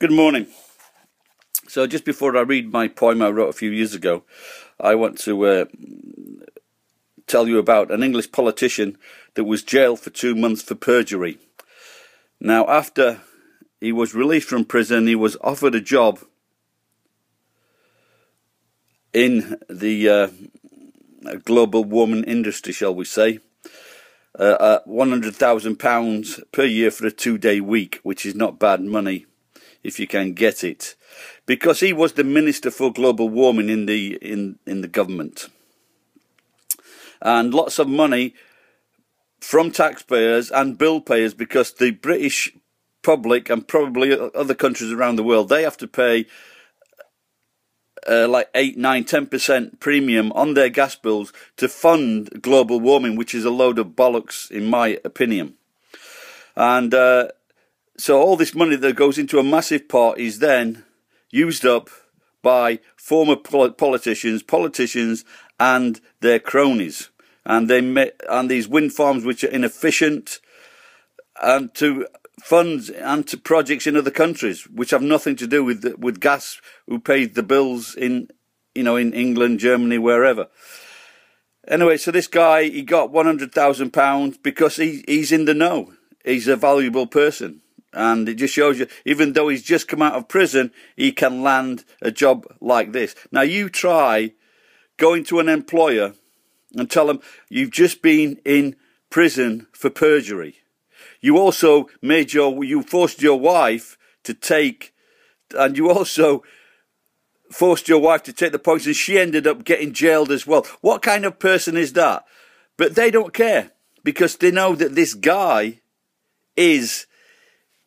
Good morning. So, just before I read my poem I wrote a few years ago, I want to uh, tell you about an English politician that was jailed for two months for perjury. Now, after he was released from prison, he was offered a job in the uh, global warming industry, shall we say. Uh, £100,000 per year for a two day week, which is not bad money if you can get it, because he was the minister for global warming in the in in the government, and lots of money from taxpayers and bill payers because the British public and probably other countries around the world they have to pay uh, like 8, 9, 10% premium on their gas bills to fund global warming, which is a load of bollocks, in my opinion. And uh, so all this money that goes into a massive pot is then used up by former politicians, politicians, and their cronies, and they and these wind farms which are inefficient, and to funds and to projects in other countries which have nothing to do with with gas, who paid the bills in you know in England, Germany, wherever. Anyway, so this guy he got one hundred thousand pounds because he he's in the know. He's a valuable person and it just shows you, even though he's just come out of prison, he can land a job like this. Now, you try going to an employer and tell them you've just been in prison for perjury. You also made your, you forced your wife to take, and you also forced your wife to take the poison. She ended up getting jailed as well. What kind of person is that? But they don't care because they know that this guy is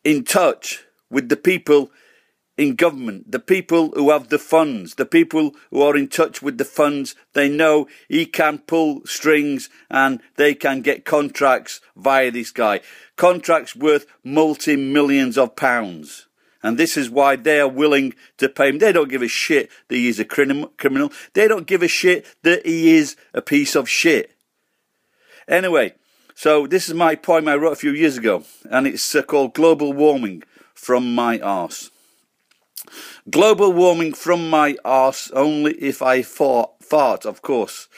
in touch with the people in government, the people who have the funds, the people who are in touch with the funds. They know he can pull strings and they can get contracts via this guy. Contracts worth multi millions of pounds. And this is why they are willing to pay him. They don't give a shit that he is a criminal. They don't give a shit that he is a piece of shit. Anyway, so this is my poem I wrote a few years ago, and it's uh, called Global Warming from My Arse. Global warming from my arse only if I fart, fart, of course.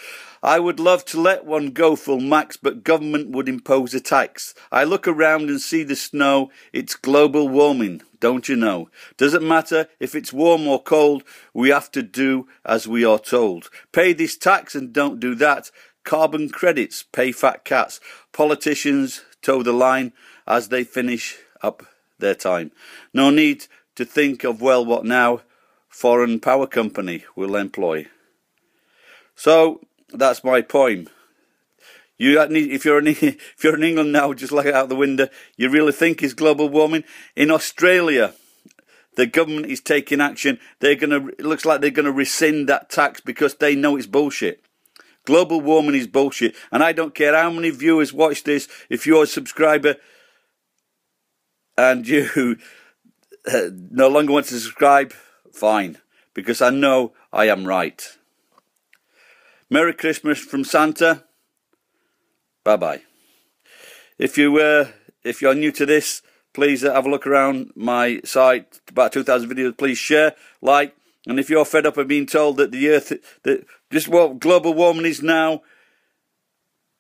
I would love to let one go full max, but government would impose a tax. I look around and see the snow. It's global warming, don't you know? Doesn't matter if it's warm or cold, we have to do as we are told. Pay this tax and don't do that. Carbon credits pay fat cats. Politicians toe the line as they finish up their time. No need to think of, well, what now? Foreign power company will employ. So that's my poem. You uh, if you're in if you're in England now, just look out the window. You really think is global warming in Australia? The government is taking action. They're gonna. It looks like they're gonna rescind that tax because they know it's bullshit. Global warming is bullshit. And I don't care how many viewers watch this, if you're a subscriber and you uh, no longer want to subscribe, fine. Because I know I am right. Merry Christmas from Santa. Bye bye. If you uh, if you're new to this, please uh, have a look around my site. About 2,000 videos. Please share, like, and if you're fed up of being told that the earth, that just what global warming is now,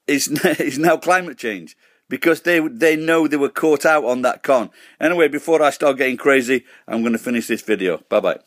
is, is now climate change. Because they, they know they were caught out on that con. Anyway, before I start getting crazy, I'm going to finish this video. Bye-bye.